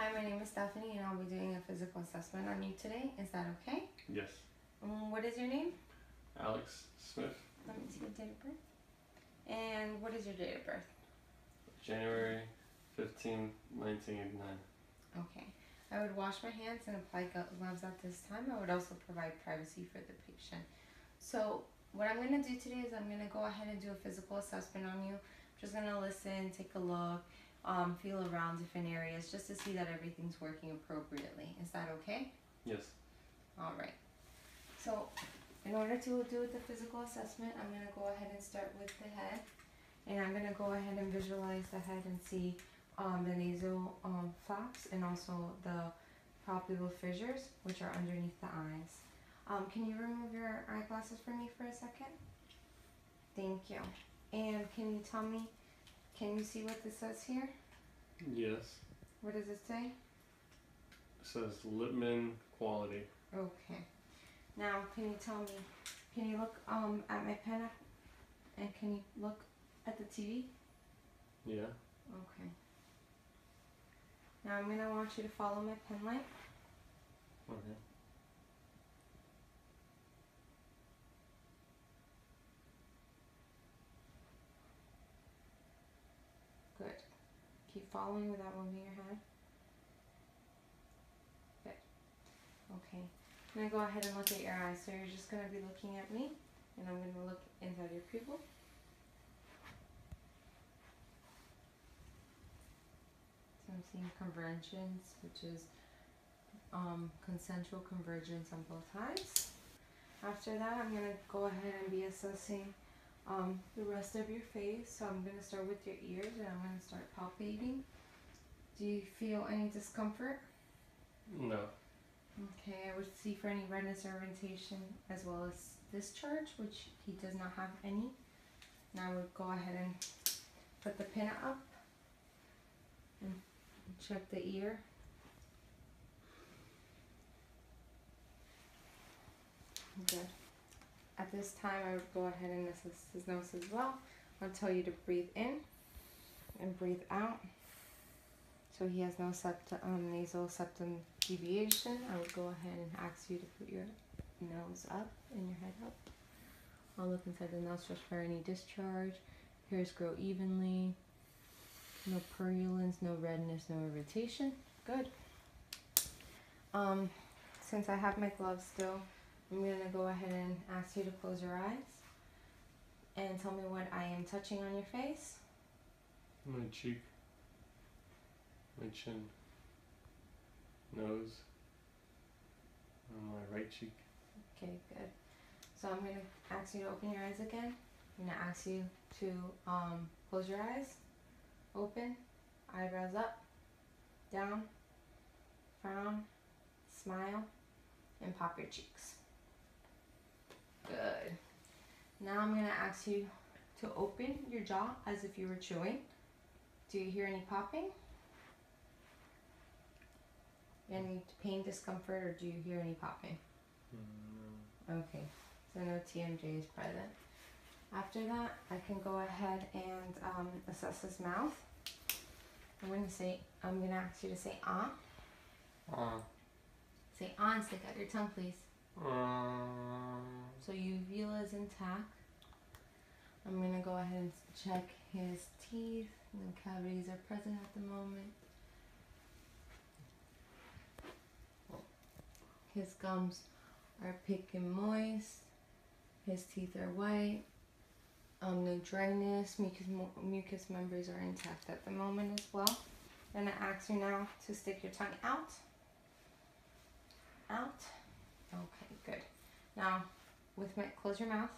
Hi, my name is Stephanie, and I'll be doing a physical assessment on you today. Is that okay? Yes. Um, what is your name? Alex Smith, Let me see your date of birth. And what is your date of birth? January 15, 1989. Okay. I would wash my hands and apply gloves at this time. I would also provide privacy for the patient. So, what I'm going to do today is I'm going to go ahead and do a physical assessment on you. I'm just going to listen, take a look, um, feel around different areas just to see that everything's working appropriately. Is that okay? Yes. All right. So, in order to do the physical assessment, I'm going to go ahead and start with the head. And I'm going to go ahead and visualize the head and see um, the nasal um, flaps and also the palpebral fissures, which are underneath the eyes. Um, can you remove your eyeglasses for me for a second? Thank you. And can you tell me, can you see what this says here? Yes. What does it say? It says Lipman quality. Okay. Now, can you tell me? Can you look um at my pen, and can you look at the TV? Yeah. Okay. Now I'm gonna want you to follow my pen light. Okay. Good. Keep following without moving your head. Good. Okay. I'm gonna go ahead and look at your eyes. So you're just gonna be looking at me, and I'm gonna look inside your pupil. So I'm seeing convergence, which is um, concentric convergence on both eyes. After that, I'm gonna go ahead and be assessing um, the rest of your face. So I'm gonna start with your ears, and I'm gonna start palpating. Do you feel any discomfort? No. Okay, I would see for any redness or irritation as well as discharge, which he does not have any. Now I would go ahead and put the pin up and check the ear. Good. At this time, I would go ahead and assess his nose as well. I'll tell you to breathe in and breathe out. So he has no sept- um, nasal septum deviation. I would go ahead and ask you to put your nose up and your head up. I'll look inside the nostrils for any discharge. Hairs grow evenly. No purulence, no redness, no irritation. Good. Um, since I have my gloves still, I'm gonna go ahead and ask you to close your eyes and tell me what I am touching on your face. My cheek. My chin. Nose. My right cheek. Okay, good. So I'm gonna ask you to open your eyes again. I'm gonna ask you to um, close your eyes, open, eyebrows up, down, frown, smile, and pop your cheeks. Good. Now I'm gonna ask you to open your jaw as if you were chewing. Do you hear any popping? Any pain, discomfort, or do you hear any popping? Mm, Okay, so no TMJ is present. After that, I can go ahead and um, assess his mouth. I'm gonna say, I'm gonna ask you to say ah. uh, Say ah and stick out your tongue, please. Uh, So uvula is intact. I'm gonna go ahead and check his teeth. No cavities are present at the moment. His gums are pink and moist. His teeth are white. Um, no dryness. Mucous, mo- mucous members are intact at the moment as well. I'm gonna ask you now to stick your tongue out. Out. Okay. Now, with my close your mouth.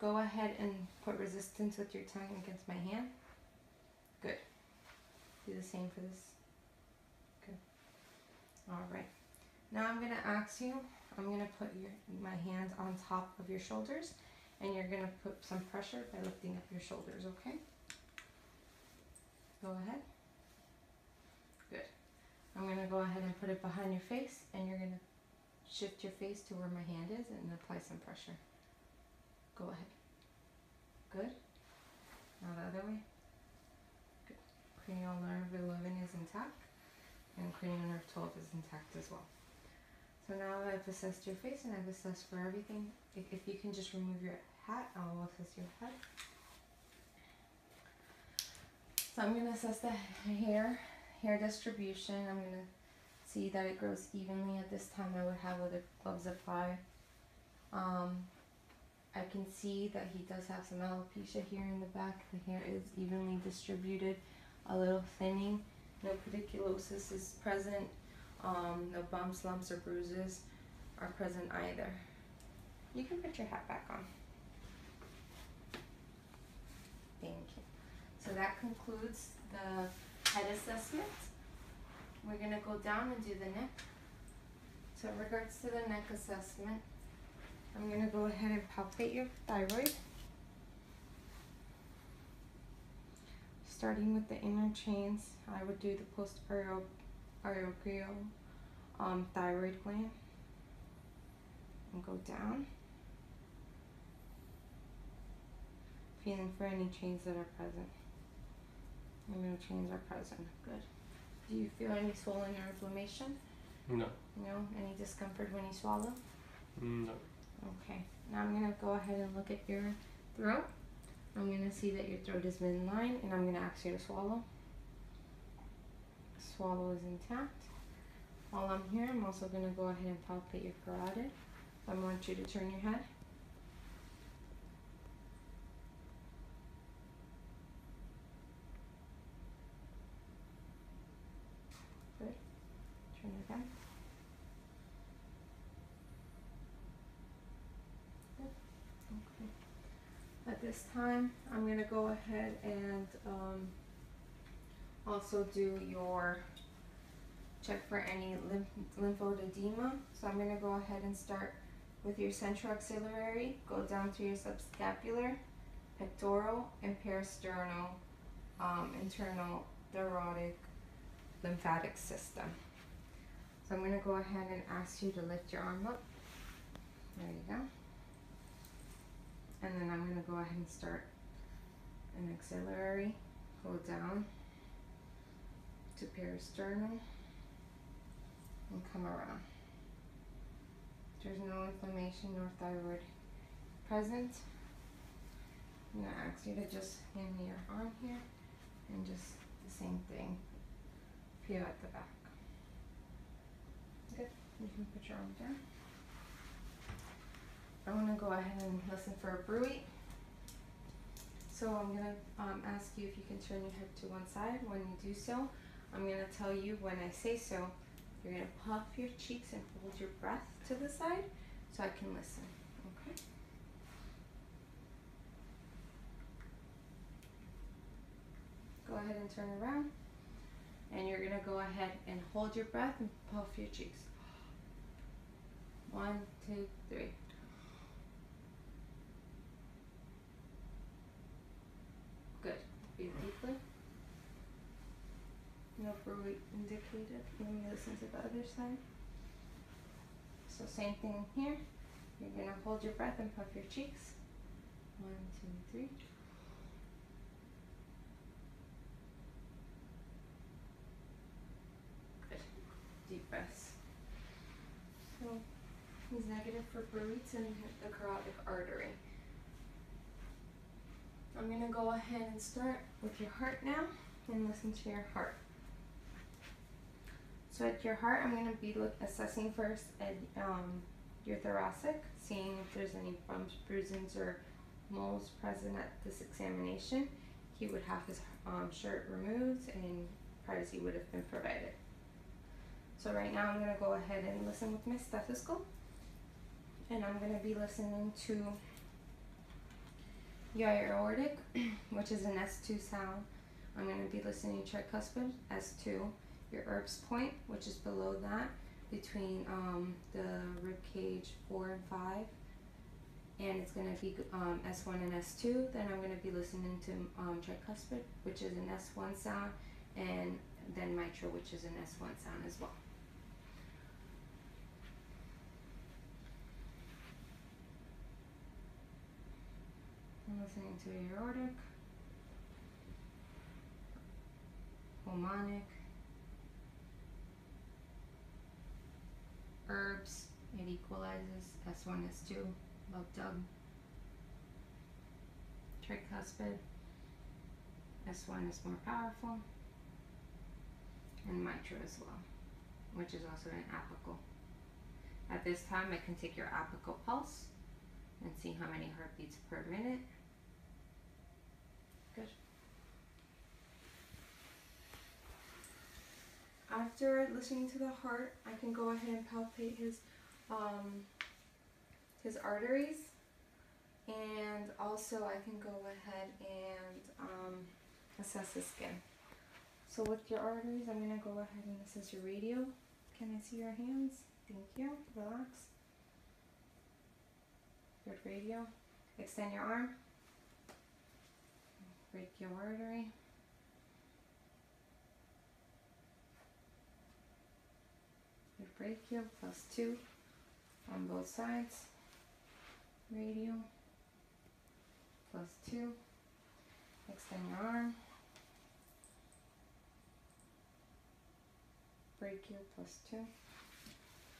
Go ahead and put resistance with your tongue against my hand. Good. Do the same for this. Good. All right. Now I'm gonna ask you. I'm gonna put your my hands on top of your shoulders, and you're gonna put some pressure by lifting up your shoulders. Okay. Go ahead. Good. I'm gonna go ahead and put it behind your face, and you're gonna shift your face to where my hand is and apply some pressure. Go ahead. Good. Now the other way. Good. Cranial nerve 11 is intact. And cranial nerve 12 is intact as well. So now I've assessed your face and I've assessed for everything. If, if you can just remove your hat, I'll assess your head. So I'm gonna assess the hair, hair distribution. I'm gonna see that it grows evenly. At this time, I would have other gloves apply. Um, I can see that he does have some alopecia here in the back. The hair is evenly distributed, a little thinning. No pediculosis is present. Um, no bumps, lumps, or bruises are present either. You can put your hat back on. Thank you. So that concludes the head assessment. We're gonna go down and do the neck. So in regards to the neck assessment, I'm gonna go ahead and palpate your thyroid. Starting with the inner chains, I would do the posterior um, thyroid gland and go down. Feeling for any chains that are present. No chains are present. Good. Do you feel any swelling or inflammation? No. No? Any discomfort when you swallow? No. Okay. Now I'm gonna go ahead and look at your throat. I'm gonna see that your throat is midline and I'm gonna ask you to swallow. Swallow is intact. While I'm here, I'm also gonna go ahead and palpate your carotid. I want you to turn your head. Good. Turn it again. Good. Okay. At time, I'm gonna go ahead and um, also do your check for any lymph lymphodedema. So I'm gonna go ahead and start with your central axillary, go down to your subscapular, pectoral, and peristernal um, internal thyroid lymphatic system. So I'm going to go ahead and ask you to lift your arm up. There you go. And then I'm going to go ahead and start an axillary, go down to peristernal, and come around. There's no inflammation nor thyroid present. I'm gonna ask you to just hand me your arm here and just the same thing. Peel at the back. Good. You can put your arm down. I want to go ahead and listen for a bruit. So I'm gonna um, ask you if you can turn your head to one side. When you do so, I'm gonna tell you when I say so, you're gonna puff your cheeks and hold your breath to the side so I can listen. Okay? Go ahead and turn around. And you're gonna go ahead and hold your breath and puff your cheeks. One, two, three. Good. Breathe deeply. Bruit indicated. Let me listen to the other side. So same thing here. You're gonna hold your breath and puff your cheeks. One, two, three. Good. Deep breaths. So he's negative for bruits and the carotid artery. I'm gonna go ahead and start with your heart now and listen to your heart. So at your heart, I'm going to be look, assessing first at um, your thoracic, seeing if there's any bumps, bruisings, or moles present at this examination. He would have his um, shirt removed and privacy would have been provided. So right now I'm going to go ahead and listen with my stethoscope. And I'm going to be listening to your aortic, which is an S2 sound. I'm going to be listening to tricuspid, S2 your Erb's point, which is below that, between um, the rib cage four and five, and it's going to be um, S1 and S2. Then I'm going to be listening to um, tricuspid, which is an S1 sound, and then mitral, which is an S1 sound as well. Listening to aortic, pulmonic, S1, S2, lub dub, tricuspid. S1 is more powerful, and mitral as well, which is also an apical. At this time, I can take your apical pulse and see how many heartbeats per minute. Good. After listening to the heart, I can go ahead and palpate his um, his arteries, and also I can go ahead and um, assess his skin. So with your arteries, I'm gonna go ahead and assess your radial. Can I see your hands? Thank you. Relax. Good radial. Extend your arm. Break your artery. Brachial plus two on both sides. Radial plus two. Extend your arm. Brachial plus two.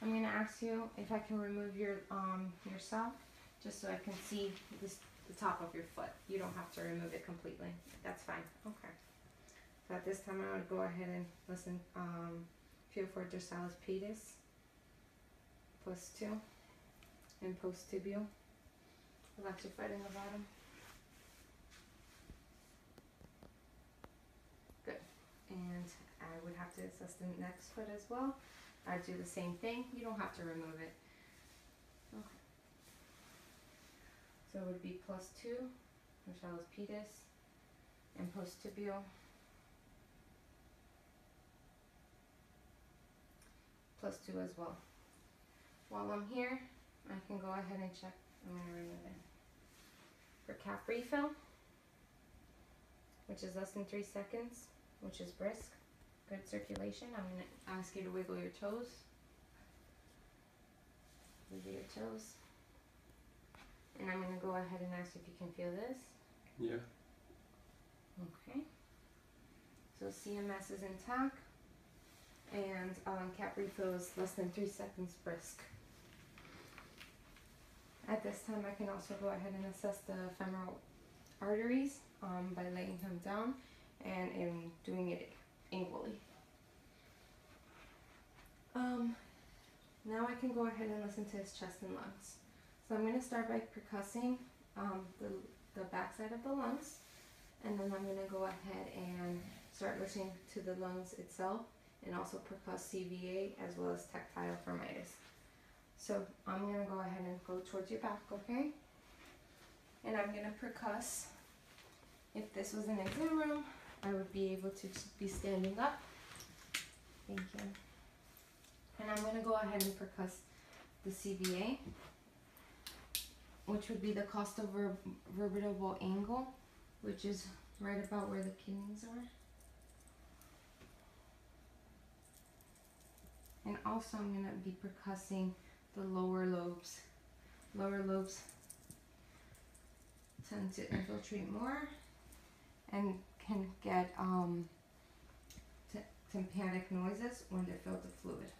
I'm gonna ask you if I can remove your um yourself, just so I can see this the top of your foot. You don't have to remove it completely. That's fine. Okay. So at this time, I would go ahead and listen. Um, for dorsalis pedis plus two and post tibial. Relax your foot in the bottom. Good. And I would have to assess the next foot as well. I'd do the same thing. You don't have to remove it. Okay. So it would be plus two, dorsalis pedis, and post-tibial. Plus two as well. While I'm here, I can go ahead and check. I'm going to remove it. For cap refill, which is less than three seconds, which is brisk, good circulation, I'm going to ask you to wiggle your toes. Wiggle your toes. And I'm going to go ahead and ask if you can feel this. Yeah. Okay. So CMS is intact. And um, cap refill is less than three seconds brisk. At this time, I can also go ahead and assess the femoral arteries um, by laying him down and in doing it angrily. Um, now I can go ahead and listen to his chest and lungs. So I'm going to start by percussing um, the, the backside of the lungs, and then I'm going to go ahead and start listening to the lungs itself and also percuss CVA as well as tactile fremitus. So I'm going to go ahead and go towards your back, okay? And I'm going to percuss. If this was an exam room, I would be able to be standing up. Thank you. And I'm going to go ahead and percuss the CVA, which would be the costal costovertebral angle, which is right about where the kidneys are. And also I'm going to be percussing the lower lobes. Lower lobes tend to infiltrate more and can get um, tympanic noises when they're filled with fluid.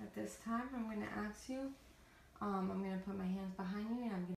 At this time, I'm going to ask you, um, I'm going to put my